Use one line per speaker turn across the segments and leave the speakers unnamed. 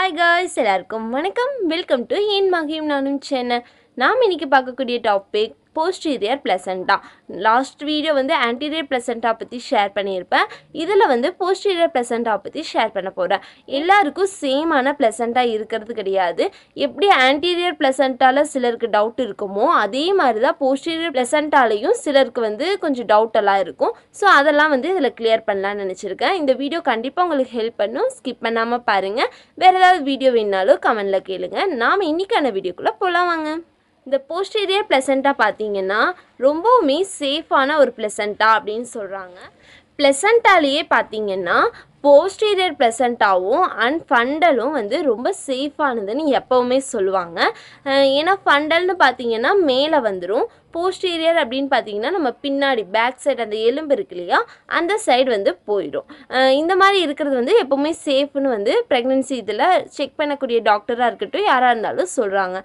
Hi guys எல்லாருக்கும் வணக்கம். Welcome to என் மகிம் நானும் சேனல். நாம் இன்னைக்கு பார்க்கக்கூடிய topic posterior placenta last video வந்து ஆன்டீரியர் பிளசண்டா பற்றி ஷேர் பண்ணியிருப்பேன். இதில் வந்து போஸ்டீரியர் பிளசண்டா பற்றி ஷேர் பண்ண போகிறேன் எல்லாருக்கும் சேமான பிளசண்டா இருக்கிறது கிடையாது. எப்படி ஆன்டீரியர் பிளசண்டாவில் சிலருக்கு டவுட் இருக்குமோ அதே மாதிரி தான் போஸ்டீரியர் பிளசண்டாலையும் சிலருக்கு வந்து கொஞ்சம் டவுட் எல்லாம் இருக்கும். ஸோ அதெல்லாம் வந்து இதில் கிளியர் பண்ணலாம்னு நினச்சிருக்கேன். இந்த வீடியோ கண்டிப்பாக உங்களுக்கு ஹெல்ப் பண்ணும். ஸ்கிப் பண்ணாமல் பாருங்கள் வேறு ஏதாவது வீடியோ வேணாலும் கமெண்டில் கேளுங்கள் நாம் இன்னைக்கான வீடியோக்குள்ளே போகலாம் வாங்க. இந்த போஸ்டீரியர் பிளசண்டா பார்த்தீங்கன்னா ரொம்பவுமே சேஃபான ஒரு பிளசண்டா அப்படின்னு சொல்கிறாங்க பிளசண்டாலேயே பார்த்தீங்கன்னா போஸ்டீரியர் பிளசண்டாவும் அண்ட் ஃபண்டலும் வந்து ரொம்ப சேஃபானதுன்னு எப்போவுமே சொல்லுவாங்க. ஏன்னா ஃபண்டல்னு பார்த்தீங்கன்னா மேலே வந்துடும் போஸ்டீரியர் அப்படின்னு பார்த்தீங்கன்னா நம்ம பின்னாடி பேக் சைடு அந்த எலும்பு இருக்கு இல்லையா அந்த சைடு வந்து போயிடும். இந்த மாதிரி இருக்கிறது வந்து எப்போவுமே சேஃப்னு வந்து ப்ரெக்னென்சி இதில் செக் பண்ணக்கூடிய டாக்டராக இருக்கட்டும் யாராக இருந்தாலும் சொல்கிறாங்க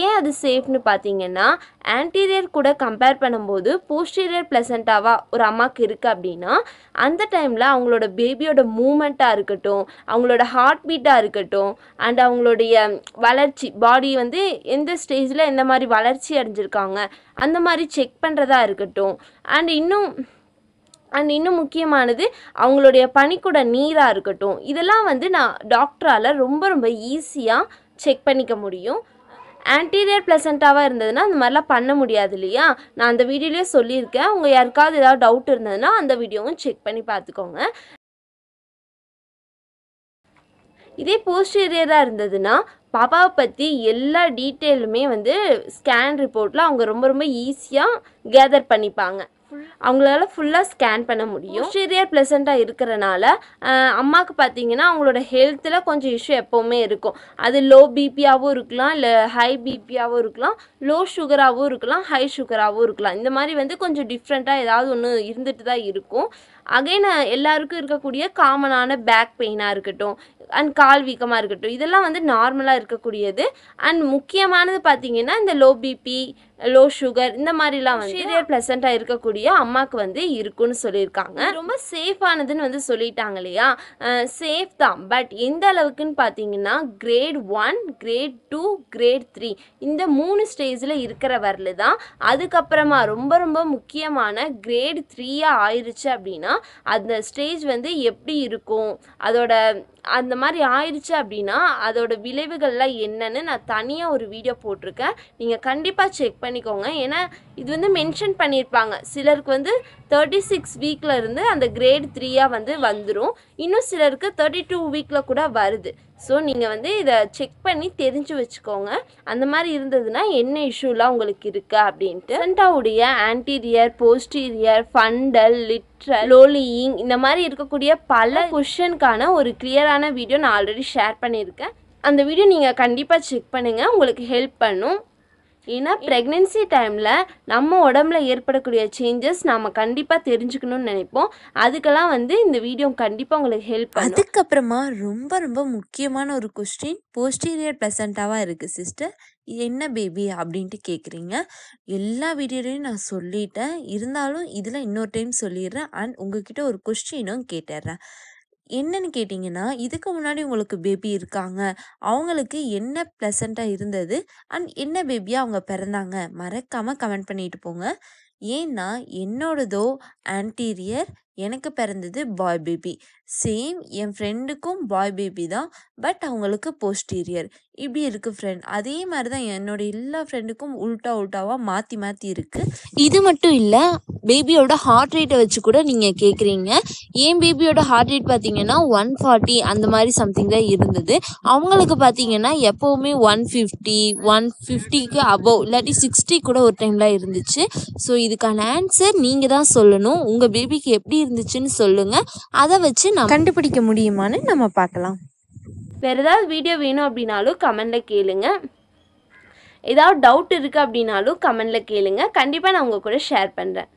ஏன் அது சேஃப்னு பார்த்தீங்கன்னா ஆன்டீரியர் கூட கம்பேர் பண்ணும்போது போஸ்டீரியர் ப்ளசண்ட்டாவாக ஒரு அம்மாவுக்கு இருக்குது அப்படின்னா அந்த டைமில் அவங்களோட பேபியோட மூமெண்ட்டாக இருக்கட்டும் அவங்களோட ஹார்ட் பீட்டாக இருக்கட்டும் அண்ட் அவங்களுடைய வளர்ச்சி பாடி வந்து எந்த ஸ்டேஜில் எந்த மாதிரி வளர்ச்சி அடைஞ்சிருக்காங்க அந்த மாதிரி செக் பண்ணுறதா இருக்கட்டும். அண்ட் இன்னும் அண்ட் இன்னும் முக்கியமானது அவங்களுடைய பனிக்கூட நீராக இருக்கட்டும். இதெல்லாம் வந்து நான் டாக்டரால் ரொம்ப ரொம்ப ஈஸியாக செக் பண்ணிக்க முடியும். ஆன்டீரியர் ப்ளசண்ட்டாவாக இருந்ததுன்னா அந்த மாதிரிலாம் பண்ண முடியாது இல்லையா? நான் அந்த வீடியோலேயே சொல்லியிருக்கேன். உங்கள் யாருக்காவது ஏதாவது டவுட் இருந்ததுன்னா அந்த வீடியோவும் செக் பண்ணி பார்த்துக்கோங்க. இதே போஸ்டீரியராக இருந்ததுன்னா பாப்பாவை பற்றி எல்லா டீட்டெயிலுமே வந்து ஸ்கேன் ரிப்போர்ட்டில் அவங்க ரொம்ப ரொம்ப ஈஸியாக கேதர் பண்ணிப்பாங்க. அவங்களால ஃபுல்லாக ஸ்கேன் பண்ண முடியும். போஸ்டீரியர் ப்ளசண்ட்டாக இருக்கிறனால அம்மாவுக்கு பார்த்தீங்கன்னா அவங்களோட ஹெல்த்தில் கொஞ்சம் இஷ்யூ எப்போவுமே இருக்கும். அது லோ பிபியாகவும் இருக்கலாம் இல்லை ஹை பிபியாகவும் இருக்கலாம் லோ சுகராகவும் இருக்கலாம் ஹை சுகராகவும் இருக்கலாம். இந்த மாதிரி வந்து கொஞ்சம் டிஃப்ரெண்ட்டாக ஏதாவது ஒன்று இருந்துட்டு தான் இருக்கும். அகைன் எல்லாருக்கும் இருக்கக்கூடிய காமனான பேக் பெயினாக இருக்கட்டும் அண்ட் கால் வீக்கமாக இருக்கட்டும் இதெல்லாம் வந்து நார்மலாக இருக்கக்கூடியது. அண்ட் முக்கியமானது பார்த்தீங்கன்னா இந்த லோ பிபி லோ சுகர் இந்த மாதிரிலாம் வந்து சீரியர் ப்ளசண்ட்டாக இருக்கக்கூடிய அம்மாவுக்கு வந்து இருக்குன்னு சொல்லியிருக்காங்க. ரொம்ப சேஃபானதுன்னு வந்து சொல்லிட்டாங்க இல்லையா? சேஃப் தான். பட் எந்த அளவுக்குன்னு பார்த்தீங்கன்னா grade one grade two grade three இந்த மூணு ஸ்டேஜில் இருக்கிற வரல தான் அதுக்கப்புறமா ரொம்ப ரொம்ப முக்கியமான கிரேட் த்ரீயாக ஆயிருச்சு அப்படின்னா அந்த ஸ்டேஜ் வந்து எப்படி இருக்கும்? அதோட அந்த மாதிரி ஆயிடுச்சு அப்படின்னா அதோட விளைவுகள்லாம் என்னன்னு நான் தனியாக ஒரு வீடியோ போட்டிருக்கேன். நீங்கள் கண்டிப்பாக செக் பண்ணிக்கோங்க. ஏன்னா இது வந்து மென்ஷன் பண்ணியிருப்பாங்க. சிலருக்கு வந்து தேர்ட்டி சிக்ஸ் வீக்கில் இருந்து அந்த கிரேட் த்ரீயாக வந்து வந்துடும் இன்னும் சிலருக்கு தேர்ட்டி டூ வீக்கில் கூட வருது. ஸோ நீங்கள் வந்து இதை செக் பண்ணி தெரிஞ்சு வச்சுக்கோங்க. அந்த மாதிரி இருந்ததுன்னா என்ன இஷ்யூலாம் உங்களுக்கு இருக்குது அப்படின்ட்டு. சென்டாவுடைய anterior posterior fundal lateral low lying இந்த மாதிரி இருக்கக்கூடிய பல கொஷனுக்கான ஒரு கிளியரான வீடியோ நான் ஆல்ரெடி ஷேர் பண்ணியிருக்கேன். அந்த வீடியோ நீங்கள் கண்டிப்பாக செக் பண்ணுங்கள் உங்களுக்கு ஹெல்ப் பண்ணும். ஏன்னா ப்ரெக்னென்சி டைமில் நம்ம உடம்புல ஏற்படக்கூடிய சேஞ்சஸ் நாம் கண்டிப்பாக தெரிஞ்சுக்கணும்னு நினைப்போம். அதுக்கெல்லாம் வந்து இந்த வீடியோ கண்டிப்பாக உங்களுக்கு ஹெல்ப் பண்ணும்.
அதுக்கப்புறமா ரொம்ப ரொம்ப முக்கியமான ஒரு கொஸ்டின் போஸ்டீரியர் ப்ளசண்ட்டாவாக இருக்குது சிஸ்டர் என்ன பேபி அப்படின்ட்டு கேட்குறீங்க எல்லா வீடியோலையும் நான் சொல்லிட்டேன். இருந்தாலும் இதில் இன்னொரு டைம் சொல்லிடுறேன். அண்ட் உங்ககிட்ட ஒரு கொஸ்டினும் கேட்டுடுறேன். என்னன்னு கேட்டிங்கன்னா இதுக்கு முன்னாடி உங்களுக்கு பேபி இருக்காங்க. அவங்களுக்கு என்ன ப்ளசண்ட்டாக இருந்தது? அண்ட் என்ன பேபியாக அவங்க பிறந்தாங்க? மறக்காமல் கமெண்ட் பண்ணிட்டு போங்க. ஏன்னா என்னோடதோ ஆன்டீரியர் எனக்கு பிறந்தது பாய் பேபி சேம் என் ஃப்ரெண்டுக்கும் பாய் பேபி தான். பட் அவங்களுக்கு போஸ்டீரியர் இப்படி இருக்குது ஃப்ரெண்ட் அதே மாதிரி தான் என்னோட எல்லா ஃப்ரெண்டுக்கும் உல்ட்டா உல்ட்டாவாக மாற்றி மாற்றி இருக்குது இது மட்டும் இல்லை பேபியோட ஹார்ட் ரேட்டை வச்சு கூட நீங்கள் கேட்குறீங்க என் பேபியோட ஹார்ட் ரேட் பார்த்தீங்கன்னா ஒன் ஃபார்ட்டி அந்த மாதிரி சம்திங் தான் இருந்தது. அவங்களுக்கு பார்த்தீங்கன்னா எப்போவுமே ஒன் ஃபிஃப்டி ஒன் ஃபிஃப்டிக்கு அபவ் இல்லாட்டி சிக்ஸ்டி கூட ஒரு டைம்லாம் இருந்துச்சு. ஸோ இதுக்கான ஆன்சர் நீங்கள் தான் சொல்லணும் உங்கள் பேபிக்கு எப்படி இருந்துச்சுன்னு சொல்லுங்கள் அதை வச்சு நான் கண்டுபிடிக்க முடியுமான்னு நம்ம பார்க்கலாம்.
வேறு ஏதாவது வீடியோ வேணும் அப்படின்னாலும் கமெண்டில் கேளுங்க. ஏதாவது டவுட் இருக்குது அப்படின்னாலும் கமெண்டில் கேளுங்க. கண்டிப்பாக நான் உங்கள் கூட ஷேர் பண்ணுறேன்